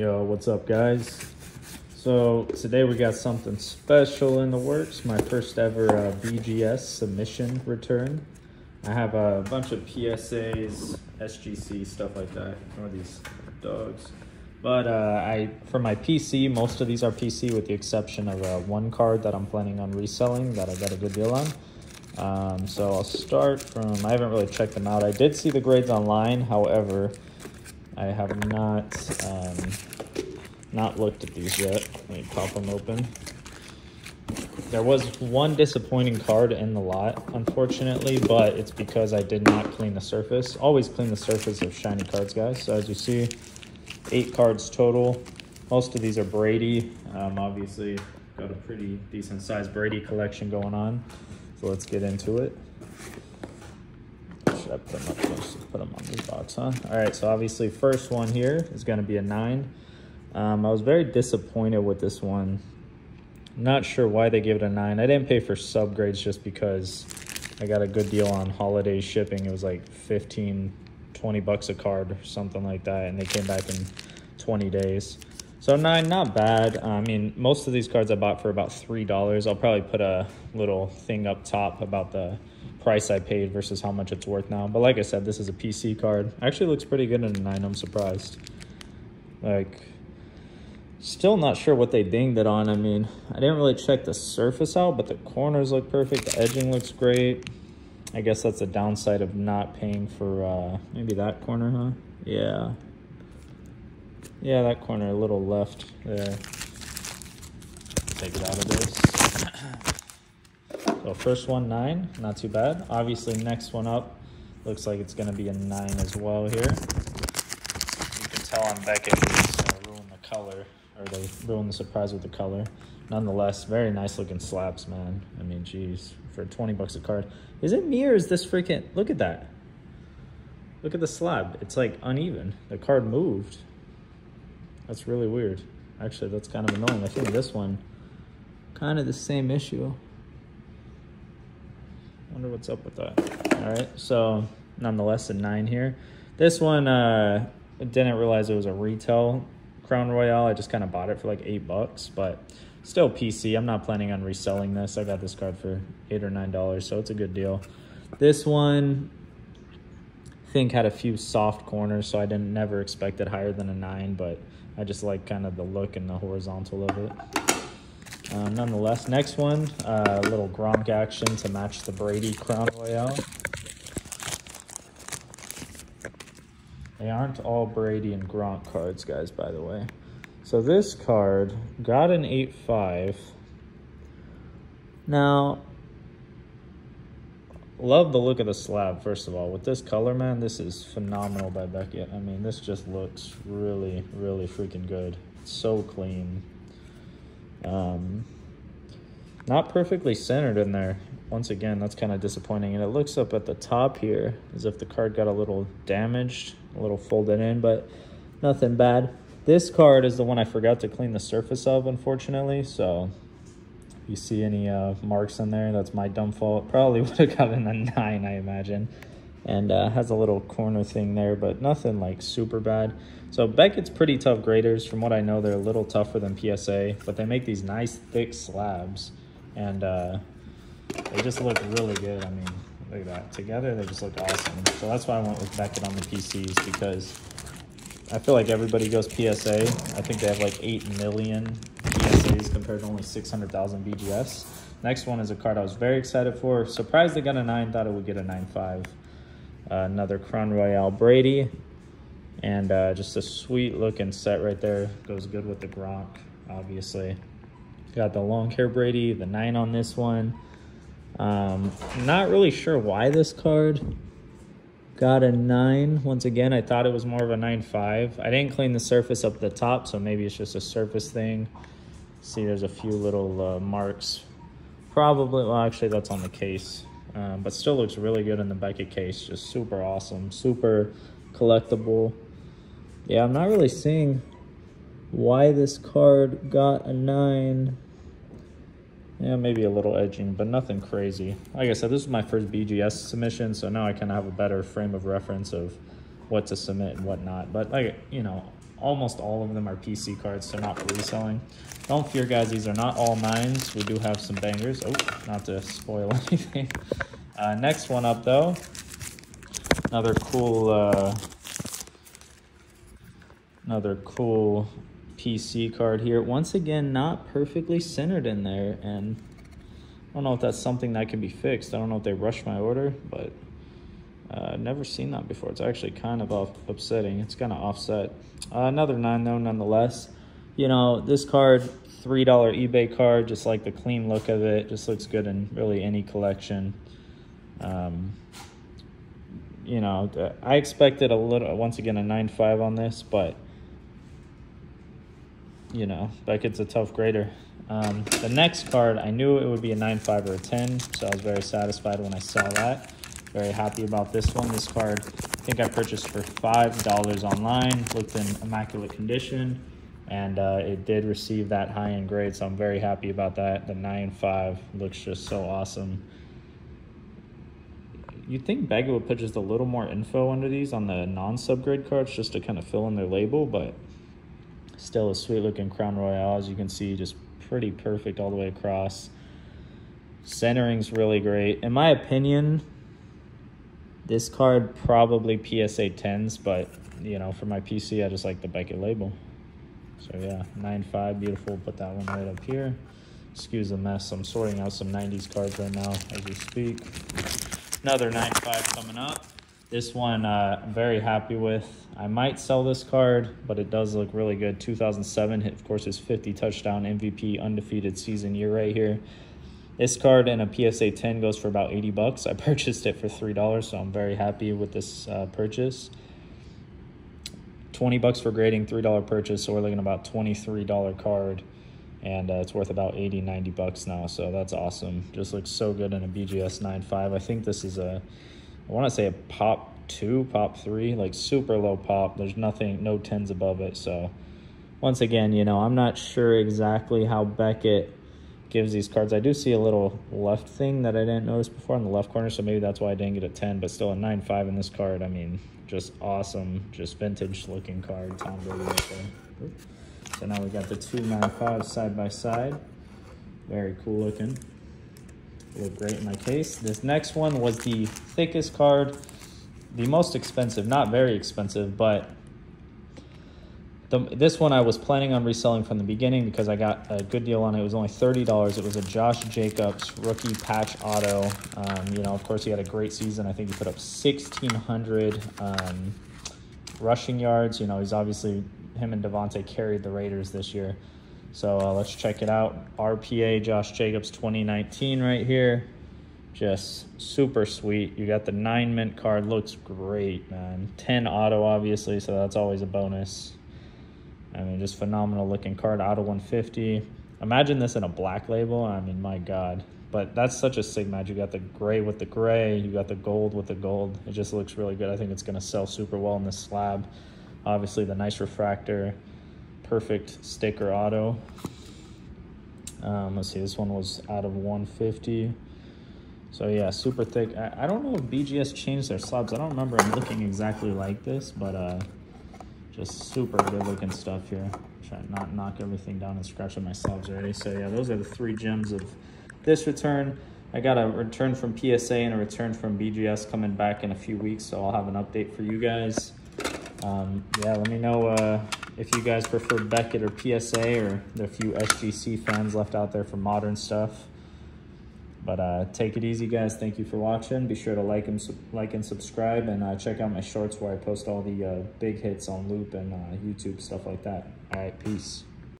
Yo, what's up, guys? So today we got something special in the works. My first ever uh, BGS submission return. I have a bunch of PSAs, SGC, stuff like that. Ignore these dogs. But uh, I, for my PC, most of these are PC with the exception of uh, one card that I'm planning on reselling that I got a good deal on. Um, so I'll start from, I haven't really checked them out. I did see the grades online, however, I have not um, not looked at these yet. Let me pop them open. There was one disappointing card in the lot, unfortunately, but it's because I did not clean the surface. Always clean the surface of shiny cards, guys. So as you see, eight cards total. Most of these are Brady. Um, obviously, got a pretty decent sized Brady collection going on. So let's get into it. Should I put them up close? Put them on this box, huh? All right, so obviously first one here is gonna be a nine. Um, I was very disappointed with this one. Not sure why they gave it a nine. I didn't pay for subgrades just because I got a good deal on holiday shipping. It was like 15, 20 bucks a card or something like that. And they came back in 20 days. So nine, not bad. I mean, most of these cards I bought for about $3. I'll probably put a little thing up top about the price I paid versus how much it's worth now. But like I said, this is a PC card. Actually looks pretty good in a nine, I'm surprised. Like, still not sure what they dinged it on. I mean, I didn't really check the surface out, but the corners look perfect. The edging looks great. I guess that's the downside of not paying for uh, maybe that corner, huh? Yeah, yeah, that corner a little left there. Take it out of this. So first one, nine, not too bad. Obviously next one up, looks like it's gonna be a nine as well here. You can tell on Beckett, they ruin the color, or they ruin the surprise with the color. Nonetheless, very nice looking slabs, man. I mean, geez, for 20 bucks a card. Is it me or is this freaking, look at that. Look at the slab, it's like uneven. The card moved. That's really weird. Actually, that's kind of annoying. I think this one, kind of the same issue. Wonder what's up with that. All right, so nonetheless, a nine here. This one, uh, I didn't realize it was a retail Crown Royale. I just kind of bought it for like eight bucks, but still PC. I'm not planning on reselling this. I got this card for eight or nine dollars, so it's a good deal. This one, I think had a few soft corners, so I didn't never expect it higher than a nine, but I just like kind of the look and the horizontal of it. Um, nonetheless, next one, a uh, little Gronk action to match the Brady Crown Royale. They aren't all Brady and Gronk cards, guys, by the way. So this card got an 8-5. Now, love the look of the slab, first of all. With this color, man, this is phenomenal by Beckett. I mean, this just looks really, really freaking good. It's so clean. Um, not perfectly centered in there. Once again, that's kind of disappointing. And it looks up at the top here as if the card got a little damaged, a little folded in, but nothing bad. This card is the one I forgot to clean the surface of, unfortunately. So if you see any uh, marks in there, that's my dumb fault. Probably would have gotten a 9, I imagine. And uh, has a little corner thing there, but nothing like super bad. So Beckett's pretty tough graders. From what I know, they're a little tougher than PSA, but they make these nice thick slabs. And uh, they just look really good. I mean, look at that. Together, they just look awesome. So that's why I went with Beckett on the PCs because I feel like everybody goes PSA. I think they have like 8 million PSAs compared to only 600,000 BGS. Next one is a card I was very excited for. Surprised they got a 9, thought it would get a 9.5. Another Crown Royale Brady. And uh, just a sweet looking set right there. Goes good with the Gronk, obviously. Got the long hair Brady, the 9 on this one. Um, not really sure why this card Got a 9. Once again, I thought it was more of a nine five. I didn't clean the surface up the top, so maybe it's just a surface thing. See, there's a few little uh, marks. Probably, well, actually, that's on the case. Um, but still looks really good in the Beckett case. Just super awesome. Super collectible. Yeah, I'm not really seeing why this card got a 9. Yeah, maybe a little edging, but nothing crazy. Like I said, this is my first BGS submission, so now I kind of have a better frame of reference of what to submit and whatnot. But like, you know, almost all of them are PC cards, so not reselling. Don't fear, guys. These are not all mines. We do have some bangers. Oh, not to spoil anything. Uh, next one up, though. Another cool, uh, another cool PC card here. Once again, not perfectly centered in there, and I don't know if that's something that can be fixed. I don't know if they rushed my order, but uh, never seen that before. It's actually kind of off upsetting. It's kind of offset. Uh, another nine though, nonetheless. You know, this card, $3 eBay card, just like the clean look of it, just looks good in really any collection. Um, you know, I expected a little, once again, a 9.5 on this, but, you know, Beckett's a tough grader. Um, the next card, I knew it would be a 9.5 or a 10, so I was very satisfied when I saw that. Very happy about this one. This card, I think I purchased for $5 online, looked in immaculate condition, and uh, it did receive that high-end grade, so I'm very happy about that. The 9.5 looks just so awesome. You'd think Beckett would put just a little more info under these on the non-subgrade cards just to kind of fill in their label, but still a sweet-looking Crown Royale, as you can see, just pretty perfect all the way across. Centering's really great. In my opinion, this card probably PSA 10s, but you know, for my PC, I just like the Beckett label. So yeah, 9.5, beautiful. Put that one right up here. Excuse the mess. I'm sorting out some 90s cards right now as we speak. Another 9.5 coming up. This one, uh, very happy with. I might sell this card, but it does look really good. 2007, of course, his 50 touchdown MVP undefeated season year right here. This card and a PSA 10 goes for about 80 bucks. I purchased it for $3, so I'm very happy with this uh, purchase. 20 bucks for grading, $3 purchase, so we're looking about $23 card. And uh, it's worth about 80, 90 bucks now, so that's awesome. Just looks so good in a BGS 9.5. I think this is a, I want to say a pop 2, pop 3, like super low pop. There's nothing, no 10s above it, so once again, you know, I'm not sure exactly how Beckett gives these cards. I do see a little left thing that I didn't notice before in the left corner, so maybe that's why I didn't get a 10, but still a 9-5 in this card. I mean, just awesome, just vintage looking card. Tom Brady right there. So now we got the two 9.5s side by side. Very cool looking. Look great in my case. This next one was the thickest card, the most expensive, not very expensive, but the, this one I was planning on reselling from the beginning because I got a good deal on it. It was only $30. It was a Josh Jacobs rookie patch auto. Um, you know, of course, he had a great season. I think he put up 1,600 um, rushing yards. You know, he's obviously, him and Davante carried the Raiders this year. So uh, let's check it out. RPA Josh Jacobs 2019 right here. Just super sweet. You got the nine mint card. Looks great, man. 10 auto, obviously, so that's always a bonus. I mean, just phenomenal looking card out of 150. Imagine this in a black label. I mean, my God. But that's such a sig match. You got the gray with the gray. You got the gold with the gold. It just looks really good. I think it's going to sell super well in this slab. Obviously, the nice refractor. Perfect sticker auto. Um, let's see, this one was out of 150. So yeah, super thick. I, I don't know if BGS changed their slabs. I don't remember them looking exactly like this, but uh, just super good looking stuff here. Try not knock everything down and scratch up my slabs already. So yeah, those are the three gems of this return. I got a return from PSA and a return from BGS coming back in a few weeks, so I'll have an update for you guys. Um, yeah, let me know uh, if you guys prefer Beckett or PSA or the few SGC fans left out there for modern stuff. But uh, take it easy, guys. Thank you for watching. Be sure to like and like and subscribe, and uh, check out my shorts where I post all the uh, big hits on Loop and uh, YouTube stuff like that. All right, peace.